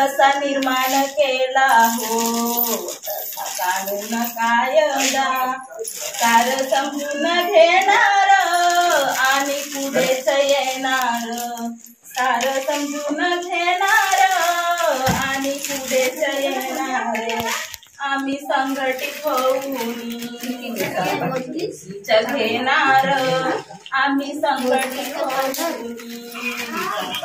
कसा निर्माण केला हो तसा काढून कायदा कार समजून घेणार आणि पुढेच येणार सार समजून घेणार आणि पुढेच येणार आम्ही संघटित होऊन घेणार आम्ही संघटित होऊन